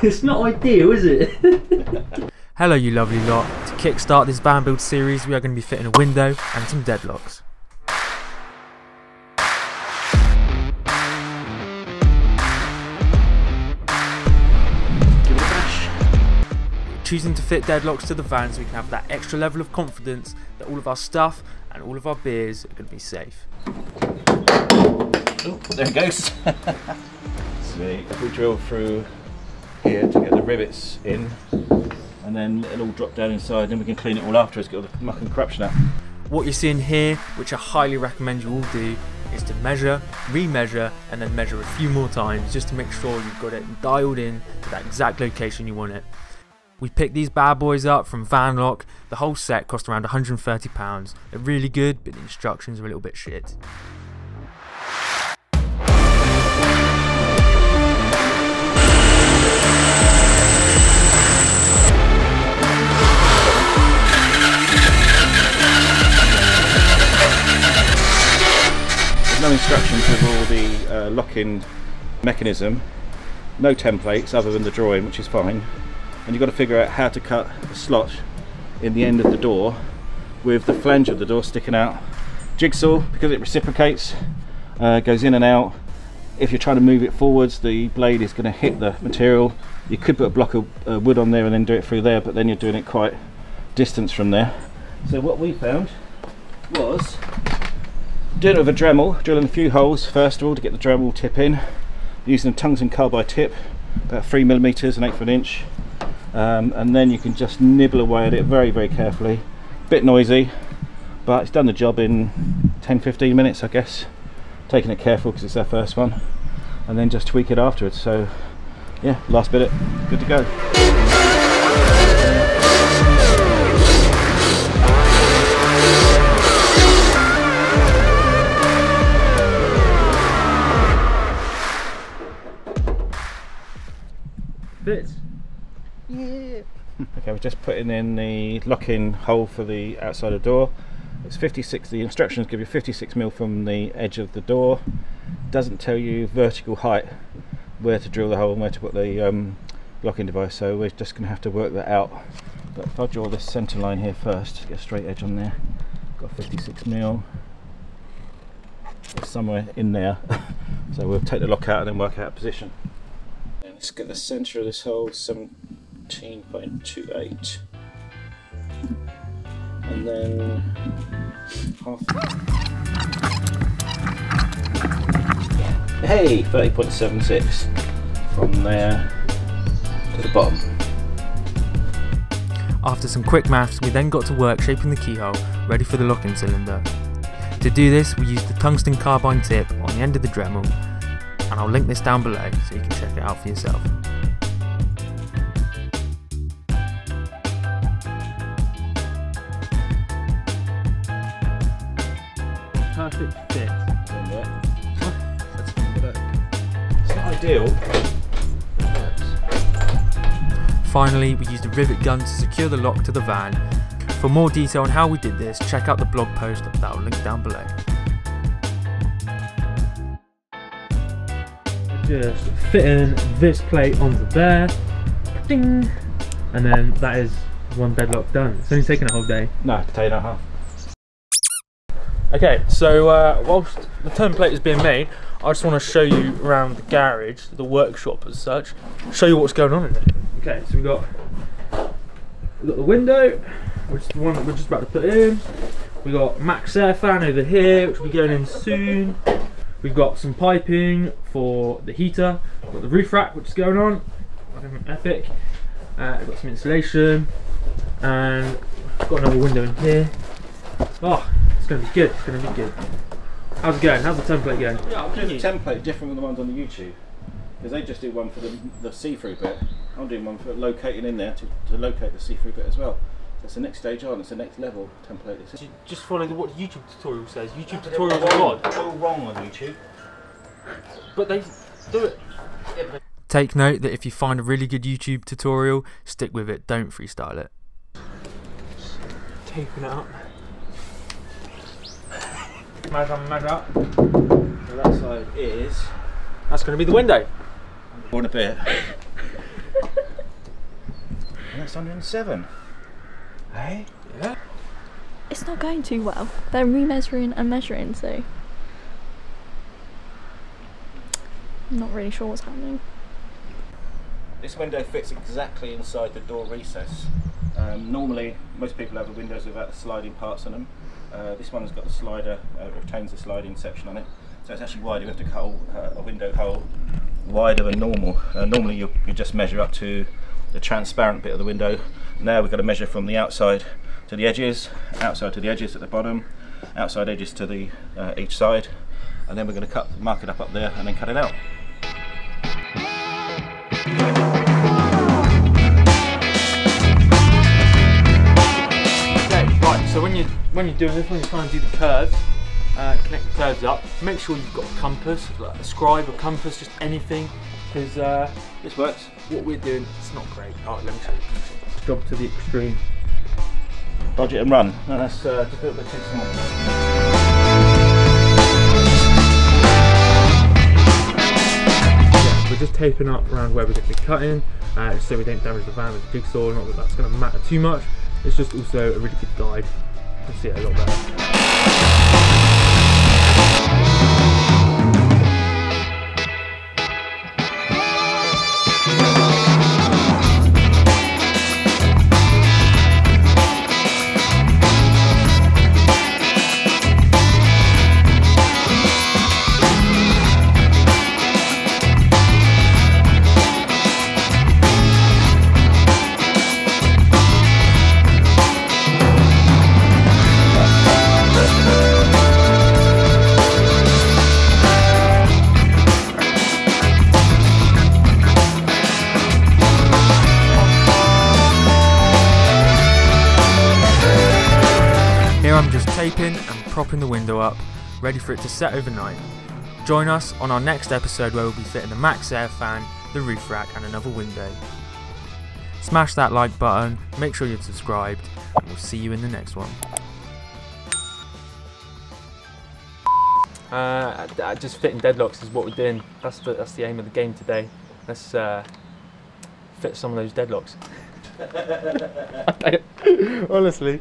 It's not ideal, is it? Hello you lovely lot. To kickstart this van build series we are going to be fitting a window and some deadlocks. Give it a bash. Choosing to fit deadlocks to the van so we can have that extra level of confidence that all of our stuff and all of our beers are going to be safe. Oh, there it goes. See, if we drill through here to get the rivets in, and then it'll all drop down inside, then we can clean it all afterwards, get all the muck and corruption out. What you're seeing here, which I highly recommend you all do, is to measure, re-measure, and then measure a few more times just to make sure you've got it dialed in to that exact location you want it. We picked these bad boys up from Vanlok. The whole set cost around £130. They're really good, but the instructions are a little bit shit. No instructions with all the uh, lock-in mechanism, no templates other than the drawing, which is fine. And you've got to figure out how to cut a slot in the end of the door with the flange of the door sticking out. Jigsaw, because it reciprocates, uh, goes in and out. If you're trying to move it forwards, the blade is going to hit the material. You could put a block of uh, wood on there and then do it through there, but then you're doing it quite distance from there. So what we found was doing it with a Dremel, drilling a few holes first of all to get the Dremel tip in, using a tungsten carbide tip, about three millimeters, an eighth of an inch, um, and then you can just nibble away at it very, very carefully. Bit noisy, but it's done the job in 10-15 minutes, I guess. Taking it careful because it's our first one, and then just tweak it afterwards. So, yeah, last bit, it good to go. Just putting in the lock-in hole for the outside of the door. It's 56. The instructions give you 56 mil from the edge of the door. Doesn't tell you vertical height, where to drill the hole and where to put the um, locking device. So we're just going to have to work that out. But if I draw this centre line here first, get a straight edge on there. Got 56 mil. It's somewhere in there. so we'll take the lock out and then work out position. Let's get the centre of this hole 17.28 and then half. Hey 30.76 from there to the bottom. After some quick maths, we then got to work shaping the keyhole, ready for the locking cylinder. To do this, we used the tungsten carbide tip on the end of the Dremel, and I'll link this down below so you can check it out for yourself. Perfect fit. it's not ideal Finally, we used a rivet gun to secure the lock to the van. For more detail on how we did this, check out the blog post that I'll link down below. Just fitting this plate onto there, ding, and then that is one deadlock done. It's only taken a whole day. no day and a half Okay, so uh, whilst the template is being made, I just want to show you around the garage, the workshop as such, show you what's going on in it. Okay, so we've got we got the window, which is the one that we're just about to put in. We've got MaxxAir fan over here, which will be going in soon. We've got some piping for the heater. We've got the roof rack, which is going on. Epic. Uh, we've got some insulation, and got another window in here. Oh, it's gonna be good. It's gonna be good. How's it going? How's the template going? yeah I'm doing a template different from the ones on the YouTube because they just do one for the, the see-through bit I'm doing one for locating in there to, to locate the see-through bit as well so it's the next stage on it's the next level template it's Just follow what YouTube tutorial says. YouTube They're tutorials are all- all wrong on YouTube but they do it. Take note that if you find a really good YouTube tutorial, stick with it. Don't freestyle it. Taping it up. Measure, measure. so that side is That's going to be the window. want a bit it's 107. Hey? Yeah. It's not going too well. They're remeasuring and measuring, so. I'm not really sure what's happening. This window fits exactly inside the door recess. Um, normally, most people have the windows without the sliding parts on them. Uh, this one's got the slider, uh, retains the sliding section on it. So it's actually wider. You have to cut a, a window hole wider than normal. Uh, normally, you, you just measure up to the transparent bit of the window. Now we've got to measure from the outside to the edges, outside to the edges at the bottom, outside edges to the uh, each side, and then we're going to cut, mark it up up there, and then cut it out. So when you when you're doing this, when you're trying to do the curves, uh, connect the curves up. Make sure you've got a compass, like a scribe, a compass, just anything, because uh, This works. what we're doing, it's not great. Alright, let me show you. Job to the extreme. Dodge it and run. No, that's uh, just a little bit too small. We're just taping up around where we're going to be cutting, uh, so we don't damage the van with the jigsaw. Not that that's going to matter too much. It's just also a really good guide to see it a lot better. Taping and propping the window up, ready for it to set overnight. Join us on our next episode where we'll be fitting the MaxxAir fan, the roof rack, and another window. Smash that like button, make sure you've subscribed, and we'll see you in the next one. Uh, just fitting deadlocks is what we're doing. That's the that's the aim of the game today. Let's uh, fit some of those deadlocks. Honestly.